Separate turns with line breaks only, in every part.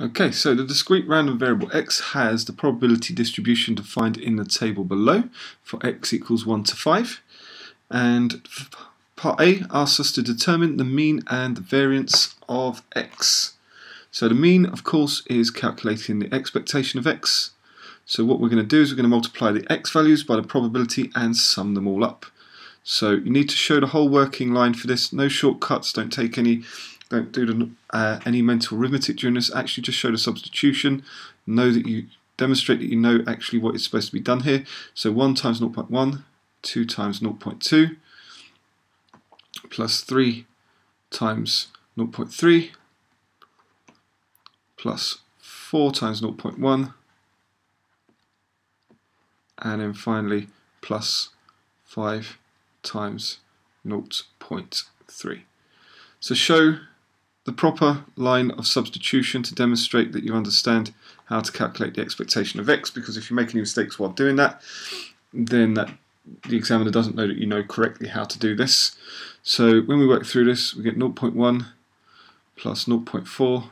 Okay, so the discrete random variable x has the probability distribution defined in the table below for x equals 1 to 5. And part A asks us to determine the mean and the variance of x. So the mean, of course, is calculating the expectation of x. So what we're going to do is we're going to multiply the x values by the probability and sum them all up. So you need to show the whole working line for this. No shortcuts, don't take any don't do uh, any mental arithmetic during this. Actually, just show the substitution. Know that you demonstrate that you know actually what is supposed to be done here. So 1 times 0.1, 2 times 0.2, plus 3 times 0.3, plus 4 times 0.1, and then finally plus 5 times 0.3. So show the proper line of substitution to demonstrate that you understand how to calculate the expectation of x because if you make any mistakes while doing that then that the examiner doesn't know that you know correctly how to do this. So when we work through this we get 0.1 plus 0.4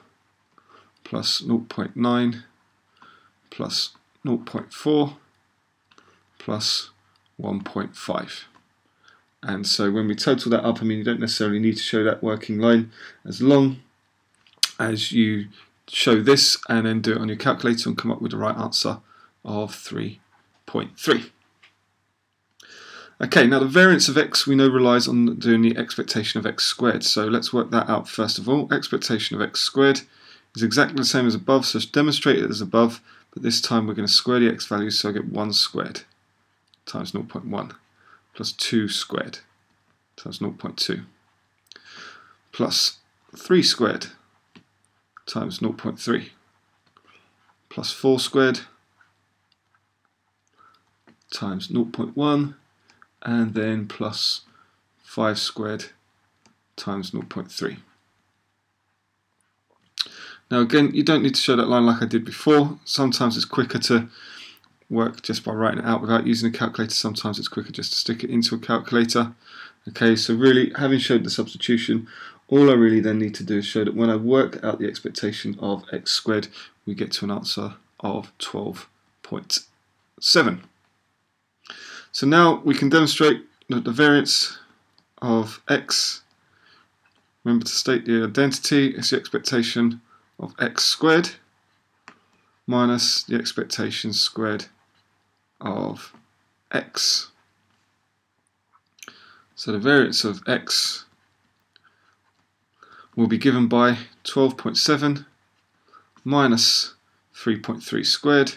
plus 0.9 plus 0.4 plus 1.5 and so when we total that up, I mean, you don't necessarily need to show that working line as long as you show this and then do it on your calculator and come up with the right answer of 3.3. Okay, now the variance of x we know relies on doing the expectation of x squared. So let's work that out first of all. Expectation of x squared is exactly the same as above, so demonstrate it as above, but this time we're going to square the x values, so I get 1 squared times 0.1 plus 2 squared times 0.2 plus 3 squared times 0.3 plus 4 squared times 0.1 and then plus 5 squared times 0.3. Now again, you don't need to show that line like I did before. Sometimes it's quicker to work just by writing it out without using a calculator. Sometimes it's quicker just to stick it into a calculator. Okay, so really, having showed the substitution, all I really then need to do is show that when I work out the expectation of x squared, we get to an answer of 12.7. So now we can demonstrate that the variance of x, remember to state the identity, is the expectation of x squared minus the expectation squared of x. So the variance of x will be given by 12.7 minus 3.3 squared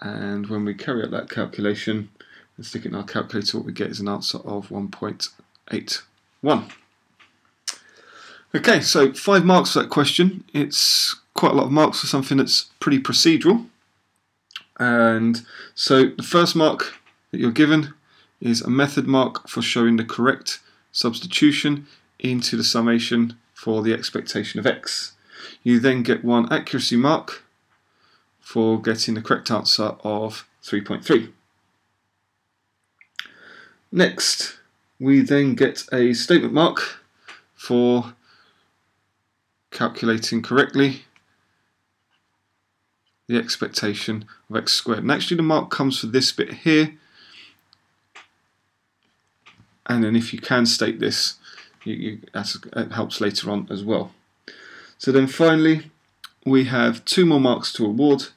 and when we carry out that calculation and stick it in our calculator what we get is an answer of 1.81. Okay, so five marks for that question. It's quite a lot of marks for something that's pretty procedural. And so the first mark that you're given is a method mark for showing the correct substitution into the summation for the expectation of x. You then get one accuracy mark for getting the correct answer of 3.3. Next, we then get a statement mark for calculating correctly the expectation of x squared. And actually the mark comes for this bit here. And then if you can state this, you, you, helps later on as well. So then finally, we have two more marks to award.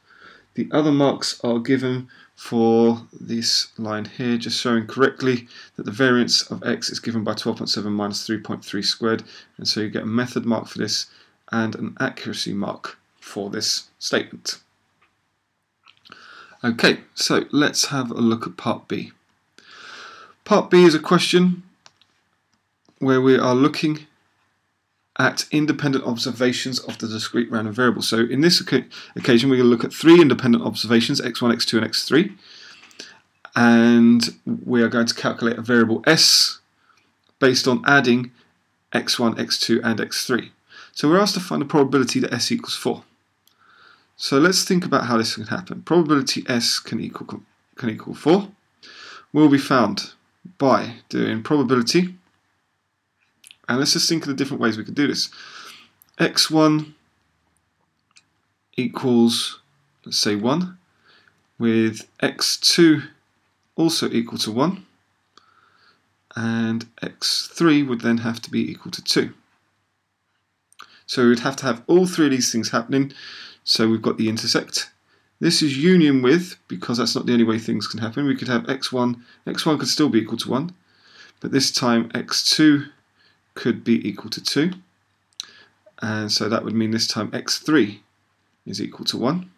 The other marks are given for this line here, just showing correctly that the variance of x is given by 12.7 minus 3.3 squared. And so you get a method mark for this and an accuracy mark for this statement. Okay, so let's have a look at part B. Part B is a question where we are looking at independent observations of the discrete random variable. So in this occasion we're going to look at three independent observations, x1, x2 and x3 and we are going to calculate a variable s based on adding x1, x2 and x3. So we're asked to find the probability that s equals 4. So let's think about how this can happen. Probability S can equal can equal 4 will be found by doing probability and let's just think of the different ways we could do this. x1 equals, let's say 1, with x2 also equal to 1, and x3 would then have to be equal to 2. So we'd have to have all three of these things happening. So we've got the intersect. This is union with, because that's not the only way things can happen. We could have x1, x1 could still be equal to 1, but this time x2 could be equal to 2. And so that would mean this time x3 is equal to 1.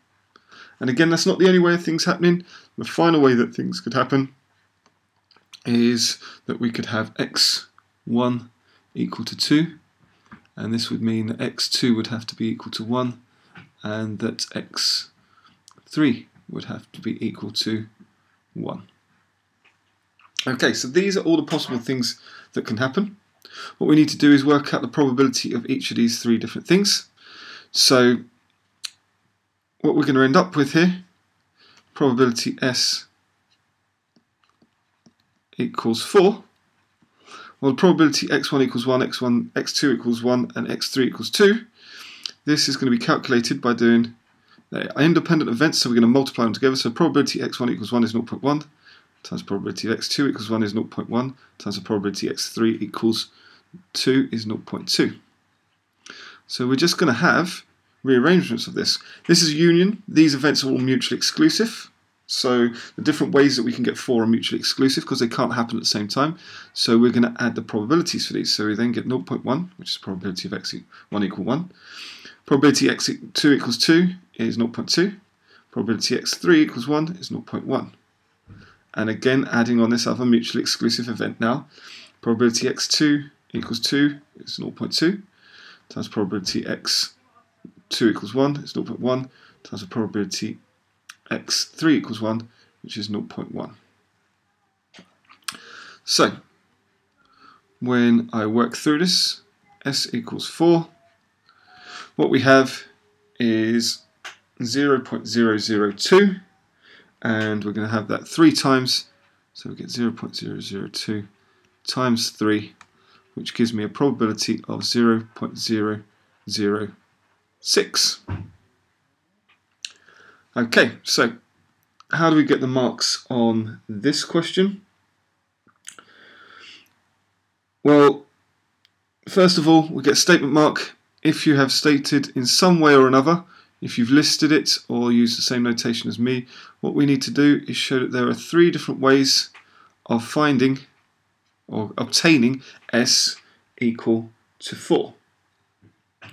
And again, that's not the only way of things happening. The final way that things could happen is that we could have x1 equal to 2 and this would mean that x2 would have to be equal to 1 and that x3 would have to be equal to 1. Okay, so these are all the possible things that can happen. What we need to do is work out the probability of each of these three different things. So what we're going to end up with here, probability S equals 4. Well, the probability x1 equals 1, x1, x2 equals 1, and x3 equals 2. This is going to be calculated by doing independent events, so we're going to multiply them together. So probability x1 equals 1 is 0.1, times probability x2 equals 1 is 0.1, times the probability x3 equals 2 is 0.2. So we're just going to have rearrangements of this. This is union. These events are all mutually exclusive. So the different ways that we can get four are mutually exclusive because they can't happen at the same time. So we're going to add the probabilities for these. So we then get 0.1, which is probability of x1 equal 1. Probability x2 equals 2 is 0.2. Probability x3 equals 1 is 0.1. And again, adding on this other mutually exclusive event now, probability x2 equals 2 is 0.2 times probability x2 equals 1 is 0.1 times the probability x3 equals 1, which is 0.1. So, when I work through this, s equals 4, what we have is 0.002, and we're going to have that 3 times, so we get 0.002 times 3, which gives me a probability of 0.006. Okay, so how do we get the marks on this question? Well, first of all, we get statement mark if you have stated in some way or another, if you've listed it or used the same notation as me, what we need to do is show that there are three different ways of finding or obtaining S equal to 4.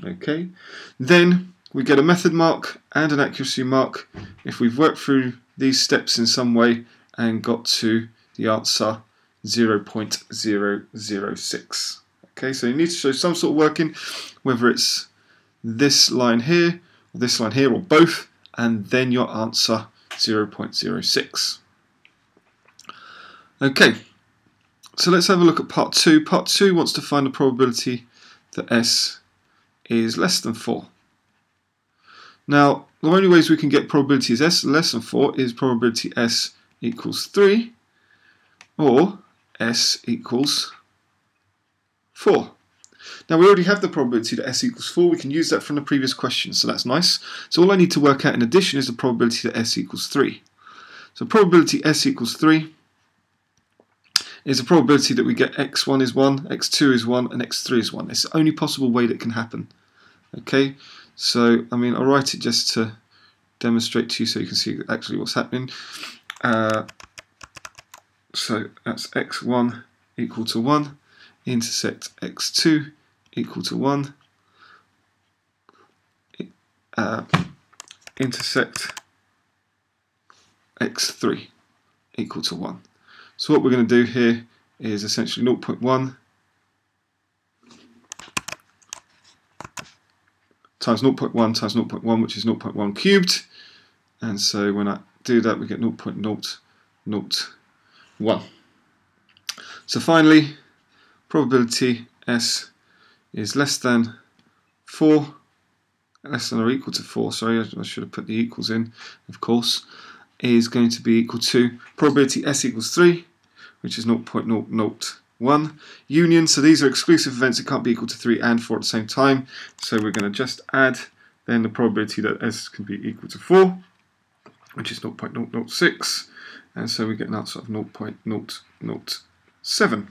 Okay, then we get a method mark and an accuracy mark if we've worked through these steps in some way and got to the answer 0.006. Okay, so you need to show some sort of working, whether it's this line here, or this line here, or both, and then your answer 0.06. Okay, so let's have a look at part 2. Part 2 wants to find the probability that S is less than 4. Now, the only ways we can get probability is s less than 4 is probability s equals 3 or s equals 4. Now we already have the probability that s equals 4, we can use that from the previous question, so that's nice. So all I need to work out in addition is the probability that s equals 3. So probability s equals 3 is a probability that we get x1 is 1, x2 is 1, and x3 is 1. It's the only possible way that can happen. Okay, so, I mean, I'll write it just to demonstrate to you so you can see actually what's happening. Uh, so that's x1 equal to 1, intersect x2 equal to 1, uh, intersect x3 equal to 1. So what we're going to do here is essentially 0.1 times 0.1 times 0.1, which is 0.1 cubed. And so when I do that, we get 0.001. So finally, probability S is less than 4, less than or equal to 4, sorry, I should have put the equals in, of course, is going to be equal to probability S equals 3, which is 0.001 Union, so these are exclusive events that can't be equal to 3 and 4 at the same time. So we're going to just add then the probability that s can be equal to 4, which is 0.006, and so we get an answer of 0.007.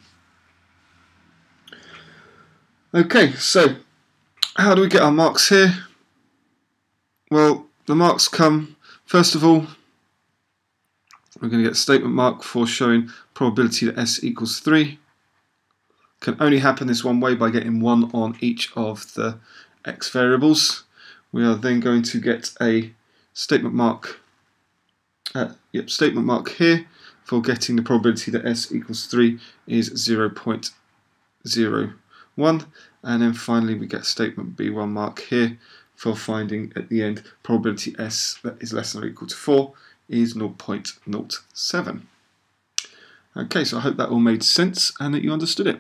Okay, so how do we get our marks here? Well, the marks come, first of all, we're going to get statement mark for showing probability that s equals 3. Can only happen this one way by getting 1 on each of the x variables. We are then going to get a statement mark uh, yep, statement mark here for getting the probability that s equals 3 is 0 0.01 and then finally we get statement b1 mark here for finding at the end probability s that is less than or equal to 4 is 0.07. Okay, so I hope that all made sense and that you understood it.